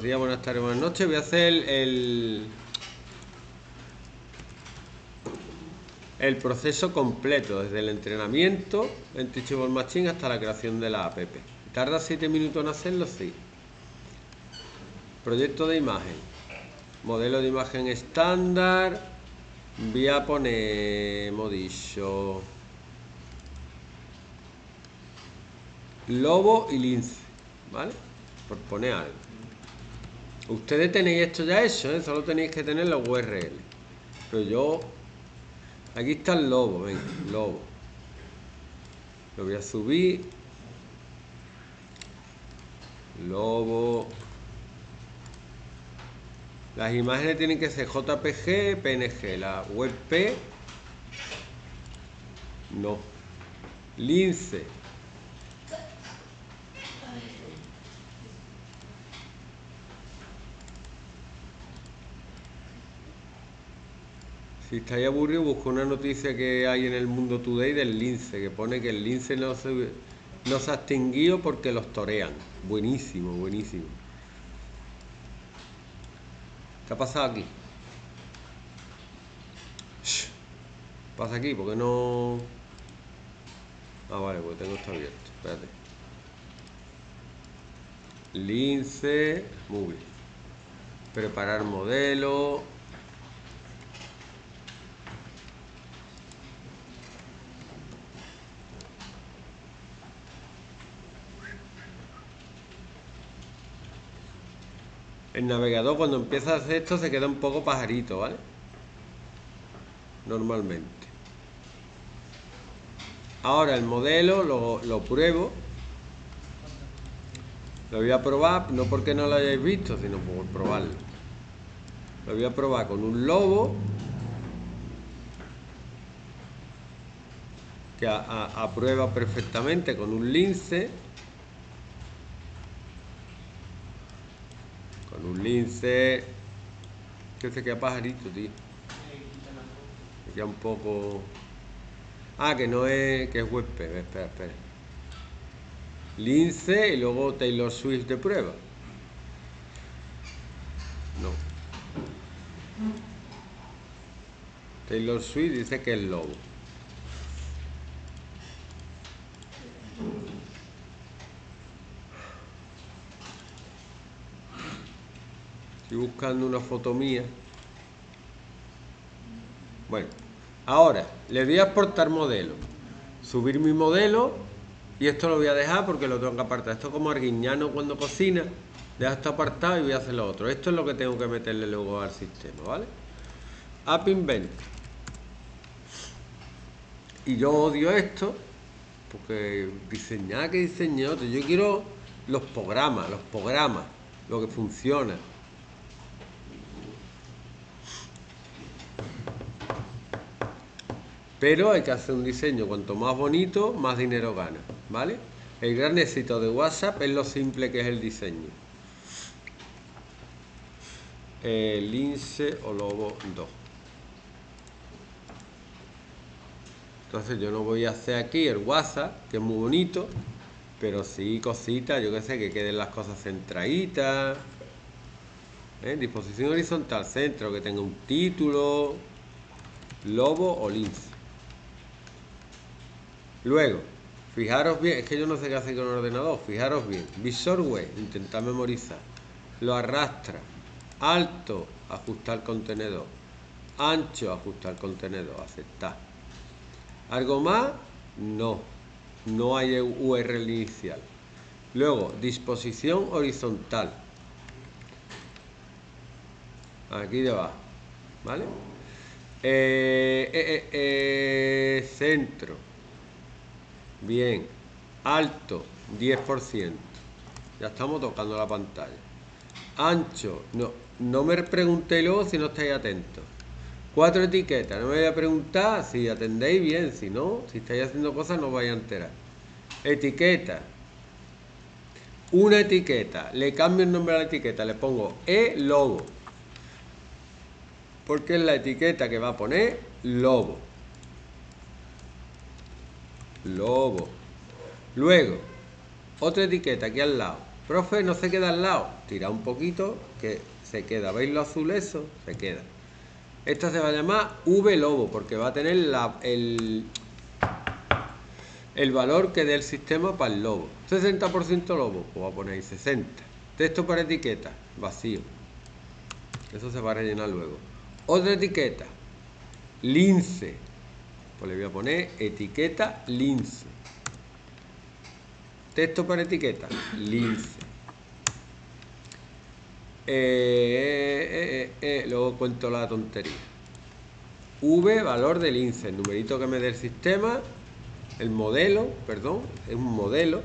buenos días, buenas tardes, buenas noches. Voy a hacer el, proceso completo, desde el entrenamiento en Teachable Machine hasta la creación de la app. ¿Tarda 7 minutos en hacerlo? Sí. Proyecto de imagen. Modelo de imagen estándar. Voy a poner, hemos dicho, lobo y lince, ¿vale? Por poner algo. Ustedes tenéis esto ya hecho, ¿eh? solo tenéis que tener la URL. Pero yo, aquí está el lobo, venga, lobo. Lo voy a subir. Lobo. Las imágenes tienen que ser JPG, PNG. La WebP, no. Lince. Si estáis aburrido, busco una noticia que hay en el Mundo Today del lince, que pone que el lince no se, no se ha extinguido porque los torean. Buenísimo, buenísimo. ¿Qué ha pasado aquí? Pasa aquí, porque no... Ah, vale, pues tengo esto abierto. Espérate. Lince, bien. Preparar modelo. El navegador cuando empieza a hacer esto se queda un poco pajarito, ¿vale? Normalmente. Ahora el modelo lo, lo pruebo. Lo voy a probar, no porque no lo hayáis visto, sino por probarlo. Lo voy a probar con un lobo. Que aprueba perfectamente con un lince. Un lince que se queda pajarito, tío. Se queda un poco... Ah, que no es... que es WebP. Espera, espera. Lince y luego Taylor Swift de prueba. No. Taylor Swift dice que es lobo. Buscando una foto mía. Bueno, ahora le voy a exportar modelo. Subir mi modelo y esto lo voy a dejar porque lo tengo que apartar. Esto como Arguiñano cuando cocina. Deja esto apartado y voy a hacer lo otro. Esto es lo que tengo que meterle luego al sistema, ¿vale? App Invent. Y yo odio esto porque diseñar que diseñe otro. Yo quiero los programas, los programas, lo que funciona. Pero hay que hacer un diseño, cuanto más bonito, más dinero gana, ¿vale? El gran éxito de WhatsApp es lo simple que es el diseño. El lince o lobo 2. Entonces yo no voy a hacer aquí el WhatsApp, que es muy bonito, pero sí cositas, yo que sé, que queden las cosas centraditas. ¿eh? Disposición horizontal, centro, que tenga un título, lobo o lince. Luego, fijaros bien, es que yo no sé qué hacer con el ordenador, fijaros bien. Visor web, intentar memorizar. Lo arrastra. Alto, ajustar contenedor. Ancho, ajustar contenedor, aceptar. ¿Algo más? No. No hay URL inicial. Luego, disposición horizontal. Aquí debajo. ¿Vale? Eh, eh, eh, centro Bien. Alto, 10%. Ya estamos tocando la pantalla. Ancho, no, no me preguntéis luego si no estáis atentos. Cuatro etiquetas, no me voy a preguntar si atendéis bien, si no, si estáis haciendo cosas no vais a enterar. Etiqueta. Una etiqueta, le cambio el nombre a la etiqueta, le pongo e-lobo. Porque es la etiqueta que va a poner lobo lobo. Luego, otra etiqueta aquí al lado, Profe, no se queda al lado. Tira un poquito que se queda. ¿Veis lo azul eso? Se queda. Esta se va a llamar V lobo porque va a tener el, el valor que dé el sistema para el lobo. 60% lobo, pues voy a poner ahí 60. Texto para etiqueta, vacío. Eso se va a rellenar luego. Otra etiqueta, lince. Pues le voy a poner etiqueta lince. Texto para etiqueta, lince. Eh, eh, eh, luego cuento la tontería. V, valor del lince, el numerito que me dé el sistema, el modelo, perdón, es un modelo.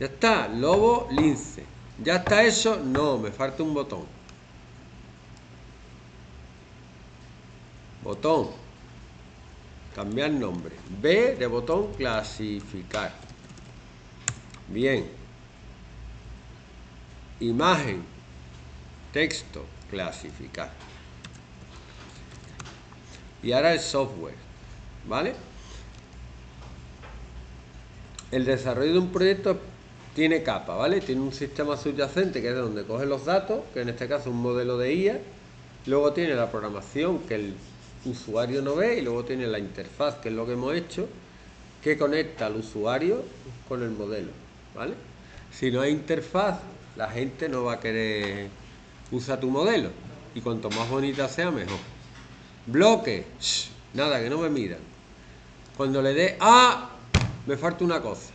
Ya está, lobo, lince. ¿Ya está eso? No, me falta un botón. Botón. Cambiar nombre. B de botón clasificar. Bien. Imagen. Texto. Clasificar. Y ahora el software. ¿Vale? El desarrollo de un proyecto tiene capa, ¿vale? Tiene un sistema subyacente que es donde coge los datos, que en este caso es un modelo de IA. Luego tiene la programación que el usuario no ve y luego tiene la interfaz, que es lo que hemos hecho, que conecta al usuario con el modelo, ¿vale? Si no hay interfaz, la gente no va a querer usar tu modelo y cuanto más bonita sea, mejor. Bloque, nada, que no me miran. Cuando le dé A, me falta una cosa.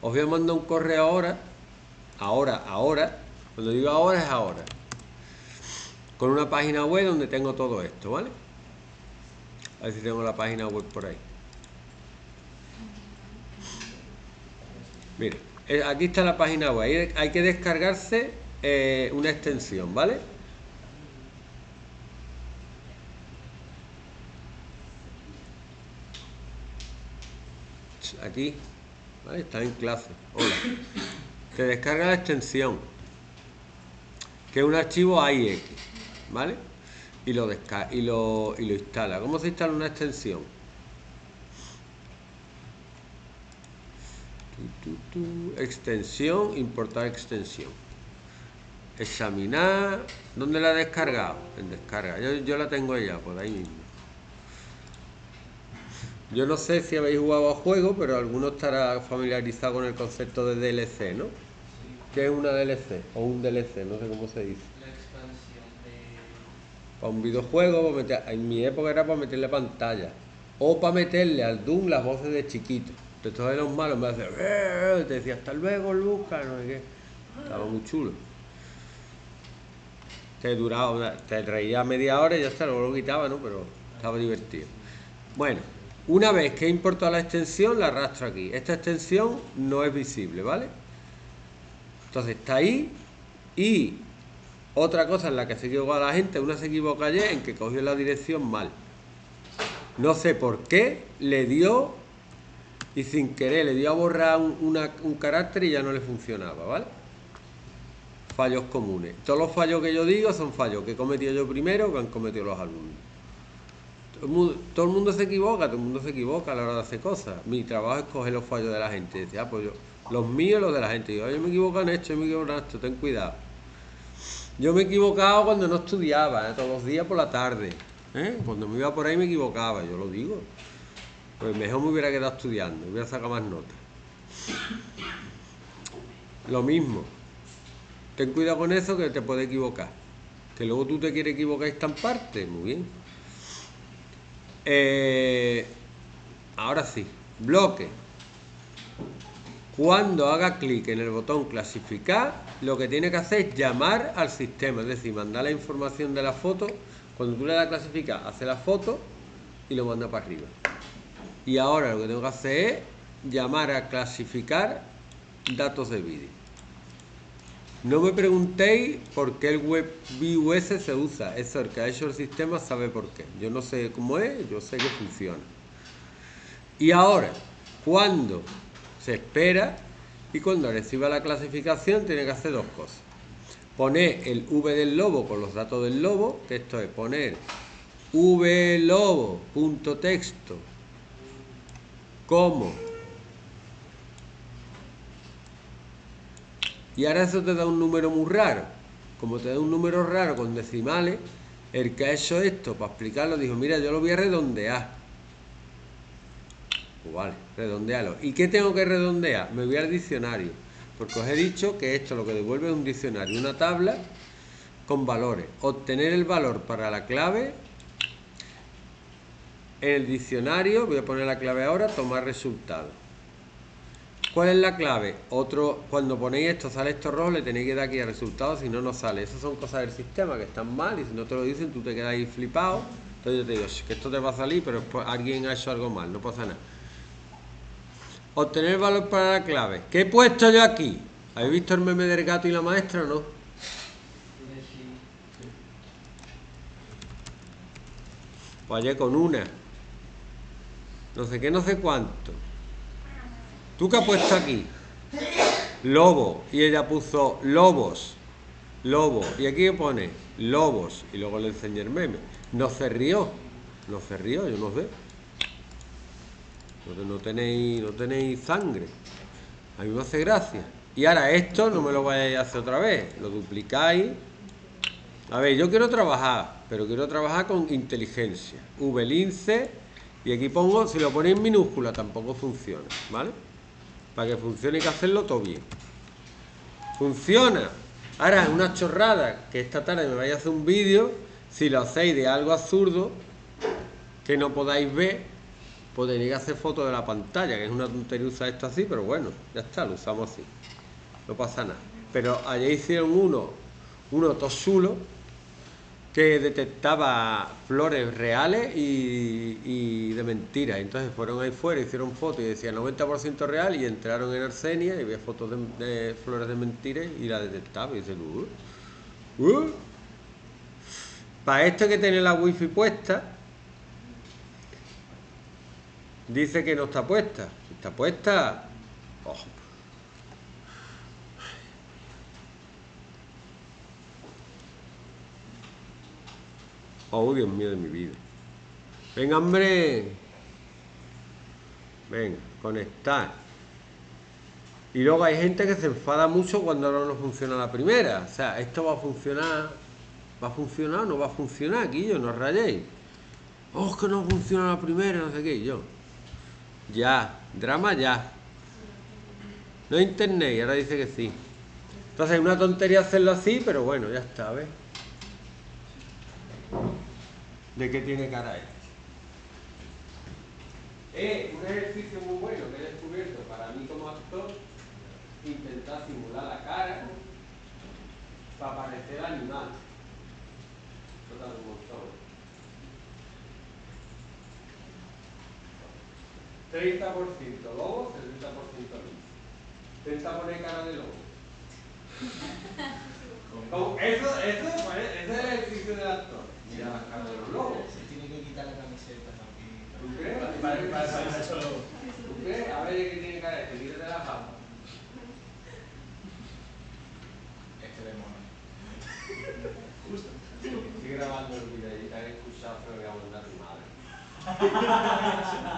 Os voy a mandar un correo ahora, ahora, ahora, cuando digo ahora es ahora, con una página web donde tengo todo esto, ¿vale? A ver si tengo la página web por ahí. Mira, eh, aquí está la página web. Hay que descargarse eh, una extensión, ¿vale? Aquí, ¿vale? Está en clase. Hola. Te descarga la extensión, que es un archivo AIX, ¿vale? Y lo, y lo, y lo instala. ¿Cómo se instala una extensión? Extensión, importar extensión. Examinar. ¿Dónde la he descargado? En descarga. Yo, yo la tengo ya, por ahí mismo. Yo no sé si habéis jugado a juego, pero alguno estará familiarizado con el concepto de DLC, ¿no? ¿Qué es una DLC? O un DLC, no sé cómo se dice para un videojuego, en mi época era para meterle pantalla, o para meterle al Doom las voces de chiquito. Todos los malos me hace, eh", te decía, hasta luego, Lucas, no sé qué. Estaba muy chulo. Te duraba, te reía media hora y ya está, luego lo quitaba, ¿no? Pero estaba divertido. Bueno, una vez que he importado la extensión, la arrastro aquí. Esta extensión no es visible, ¿vale? Entonces está ahí y otra cosa en la que se equivoca la gente, una se equivoca ayer en que cogió la dirección mal. No sé por qué le dio y sin querer le dio a borrar un, carácter y ya no le funcionaba, ¿vale? Fallos comunes. Todos los fallos que yo digo son fallos que he cometido yo primero que han cometido los alumnos. Todo el, mundo, se equivoca, todo el mundo se equivoca a la hora de hacer cosas. Mi trabajo es coger los fallos de la gente. Decía, ah, pues yo, los míos los de la gente. Yo, yo me equivoco en esto, yo me equivoco en esto, ten cuidado. Yo me he equivocado cuando no estudiaba, ¿eh? todos los días por la tarde. ¿eh? Cuando me iba por ahí me equivocaba, yo lo digo. Pues mejor me hubiera quedado estudiando, hubiera sacado más notas. Lo mismo. Ten cuidado con eso que te puede equivocar. Que luego tú te quieres equivocar y estamparte. Muy bien. Eh, ahora sí. Bloque. Cuando haga clic en el botón clasificar, lo que tiene que hacer es llamar al sistema, es decir, mandar la información de la foto. Cuando tú le das a clasificar, hace la foto y lo manda para arriba. Y ahora lo que tengo que hacer es llamar a clasificar datos de vídeo. No me preguntéis por qué el web WebView se usa. Eso el que ha hecho el sistema sabe por qué. Yo no sé cómo es, yo sé que funciona. Y ahora, cuando se espera y cuando reciba la clasificación tiene que hacer dos cosas. Poner el V del lobo con los datos del lobo, que esto es poner vlobo.texto como Y ahora eso te da un número muy raro. Como te da un número raro con decimales, el que ha hecho esto para explicarlo dijo, mira, yo lo voy a redondear. Pues vale, redondealo. ¿Y qué tengo que redondear? Me voy al diccionario. Porque os he dicho que esto lo que devuelve es un diccionario, una tabla con valores. Obtener el valor para la clave en el diccionario, voy a poner la clave ahora, tomar resultado. ¿Cuál es la clave? Otro, cuando ponéis esto, sale esto rojo, le tenéis que dar aquí a resultado, si no, no sale. Esas son cosas del sistema que están mal y si no te lo dicen, tú te ahí flipado. Entonces yo te digo, que esto te va a salir, pero alguien ha hecho algo mal, no pasa nada. Obtener valor para la clave. ¿Qué he puesto yo aquí? ¿Habéis visto el meme del gato y la maestra o no? Pues con una. No sé qué, no sé cuánto. ¿Tú qué has puesto aquí? Lobo. Y ella puso lobos. Lobo. Y aquí pone lobos. Y luego le enseñé el meme. No se rió. No se rió, yo no sé. No, tenéis, no tenéis sangre. A mí me hace gracia. Y ahora esto no me lo vayáis a hacer otra vez. Lo duplicáis. A ver, yo quiero trabajar, pero quiero trabajar con inteligencia. VLince. Y aquí pongo, si lo ponéis en minúscula tampoco funciona, ¿vale? Para que funcione hay que hacerlo todo bien. Funciona. Ahora es una chorrada que esta tarde me vaya a hacer un vídeo. Si lo hacéis de algo absurdo que no podáis ver, podéis hacer fotos de la pantalla, que es una tontería usar esto así, pero bueno, ya está, lo usamos así. No pasa nada. Pero allá hicieron uno, uno tosulo que detectaba flores reales y, de mentiras. Entonces fueron ahí fuera, hicieron fotos y decía 90% real y entraron en Arsenia y había fotos de, flores de mentiras y la detectaba. Y dice, uh, uh". Para esto que tiene la wifi puesta, dice que no está puesta. Si está puesta, ojo. Oh, Dios mío de mi vida. Venga, hombre. Venga, conectar. Y luego hay gente que se enfada mucho cuando no funciona la primera. O sea, esto va a funcionar. ¿Va a funcionar o no va a funcionar? Yo no rayéis. Oh, que no funciona la primera, no sé qué. Yo. Ya. Drama ya. No internet, ahora dice que sí. Entonces es una tontería hacerlo así, pero bueno, ya está, ¿ves? ¿De qué tiene cara esto? Es un ejercicio muy bueno que he descubierto para mí como actor, intentar simular la cara para parecer animal. Un montón. 30% lobo, 70% luz. Intenta poner cara de lobo. Eso, eso, ese es el ejercicio del actor. Mira las caras de los lobos. Se tiene que quitar la camiseta también. ¿Tú crees? ¿Tú crees? A ver qué tiene cara este, quítate la papa. Este demonio. Justo. Sigue grabando el vídeo y te han escuchado, pero voy a mandar a tu madre.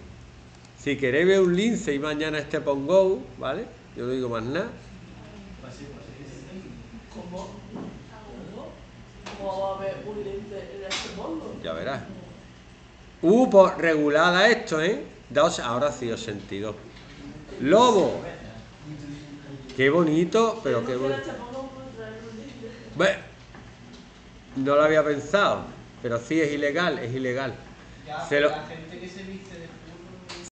Si queréis ver un lince y mañana este pongo, ¿vale? Yo no digo más nada. ¿Cómo? ¿Cómo va a haber un lince en este Ya verás. Uh, pues regulada esto, ¿eh? Dos, ahora sí os sentido. Lobo. Qué bonito, pero qué bonito. Bueno, no lo había pensado, pero sí es ilegal, es ilegal. Ya, Se lo- la gente que se viste de